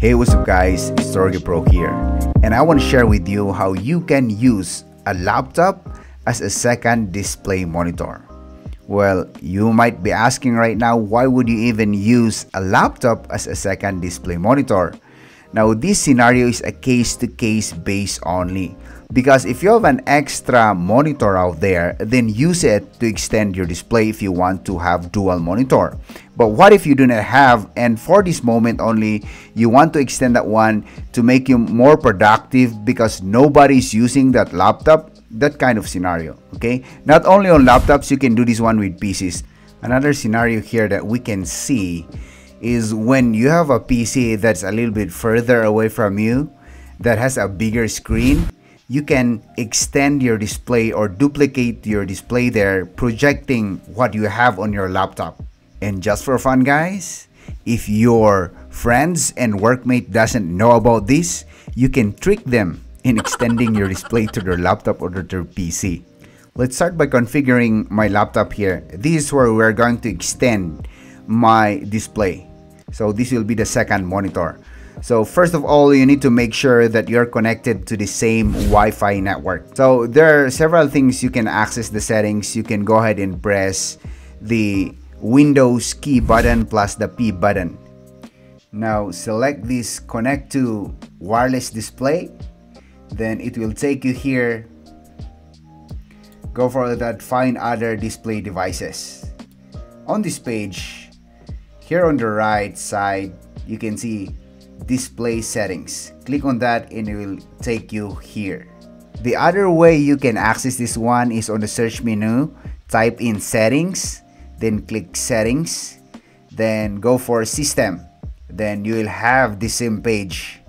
Hey what's up guys, it's Pro here and I want to share with you how you can use a laptop as a second display monitor. Well, you might be asking right now why would you even use a laptop as a second display monitor? Now this scenario is a case-to-case -case base only. Because if you have an extra monitor out there then use it to extend your display if you want to have dual monitor. But what if you do not have and for this moment only you want to extend that one to make you more productive because nobody's using that laptop? That kind of scenario okay? Not only on laptops you can do this one with PCs another scenario here that we can see is when you have a PC that's a little bit further away from you that has a bigger screen you can extend your display or duplicate your display there projecting what you have on your laptop. And just for fun guys if your friends and workmate doesn't know about this you can trick them in extending your display to their laptop or their PC let's start by configuring my laptop here. This is where we're going to extend my display so this will be the second monitor. So first of all, you need to make sure that you're connected to the same Wi-Fi network. So there are several things you can access the settings. You can go ahead and press the Windows key button plus the P button. Now select this connect to wireless display. Then it will take you here. Go for that find other display devices. On this page, here on the right side, you can see display settings. Click on that and it will take you here. The other way you can access this one is on the search menu. Type in settings, then click settings, then go for system. Then you will have the same page.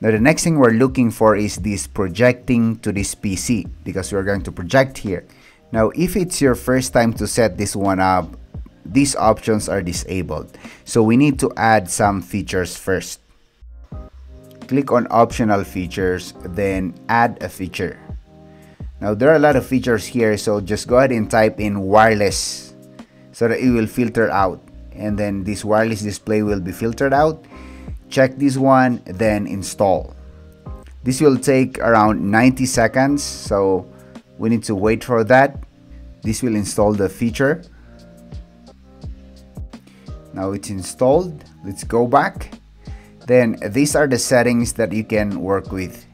Now the next thing we're looking for is this projecting to this PC because we're going to project here. Now if it's your first time to set this one up, these options are disabled. So we need to add some features first. Click on optional features, then add a feature. Now there are a lot of features here, so just go ahead and type in wireless so that it will filter out. And then this wireless display will be filtered out. Check this one, then install. This will take around 90 seconds, so we need to wait for that. This will install the feature. Now it's installed. Let's go back. Then these are the settings that you can work with.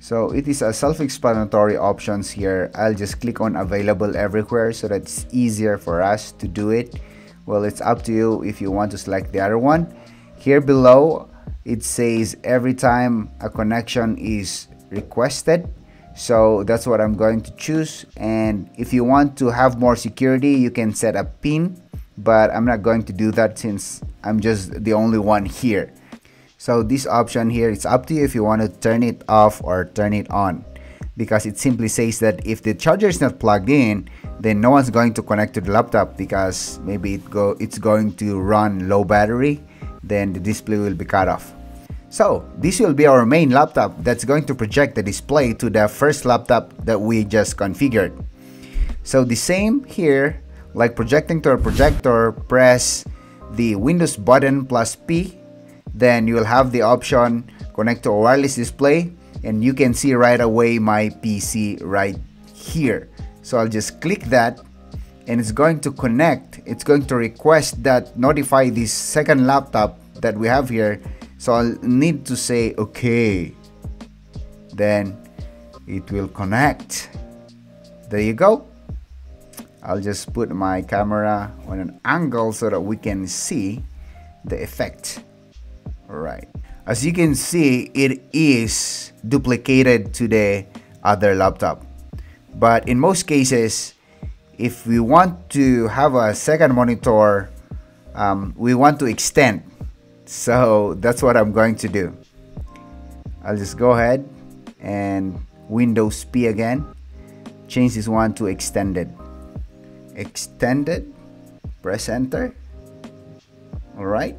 So it is a self-explanatory options here. I'll just click on available everywhere so that it's easier for us to do it. Well, it's up to you if you want to select the other one. Here below, it says every time a connection is requested. So that's what I'm going to choose. And if you want to have more security, you can set a pin but I'm not going to do that since I'm just the only one here. So this option here, it's up to you if you want to turn it off or turn it on because it simply says that if the charger is not plugged in, then no one's going to connect to the laptop because maybe it go it's going to run low battery, then the display will be cut off. So this will be our main laptop that's going to project the display to the first laptop that we just configured. So the same here like projecting to a projector, press the Windows button plus P. Then you will have the option connect to a wireless display and you can see right away my PC right here. So I'll just click that and it's going to connect. It's going to request that notify this second laptop that we have here. So I'll need to say okay. Then it will connect. There you go. I'll just put my camera on an angle so that we can see the effect. Alright. As you can see, it is duplicated to the other laptop. But in most cases, if we want to have a second monitor, um, we want to extend. So that's what I'm going to do. I'll just go ahead and Windows P again. Change this one to extended extended press enter. All right.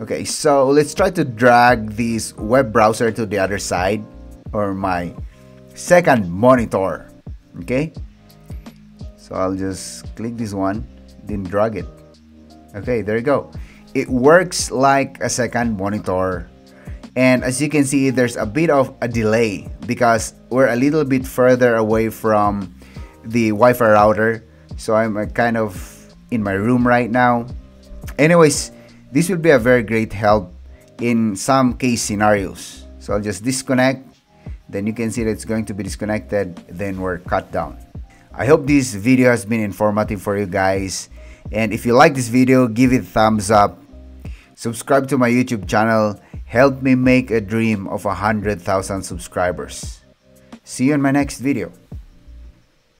Okay so let's try to drag this web browser to the other side or my second monitor okay? So I'll just click this one then drag it. Okay there you go. It works like a second monitor. And as you can see there's a bit of a delay because we're a little bit further away from the Wi-Fi router so I'm uh, kind of in my room right now. Anyways this will be a very great help in some case scenarios. So I'll just disconnect. Then you can see that it's going to be disconnected. Then we're cut down. I hope this video has been informative for you guys. And if you like this video give it a thumbs up. Subscribe to my YouTube channel. Help me make a dream of a hundred thousand subscribers. See you in my next video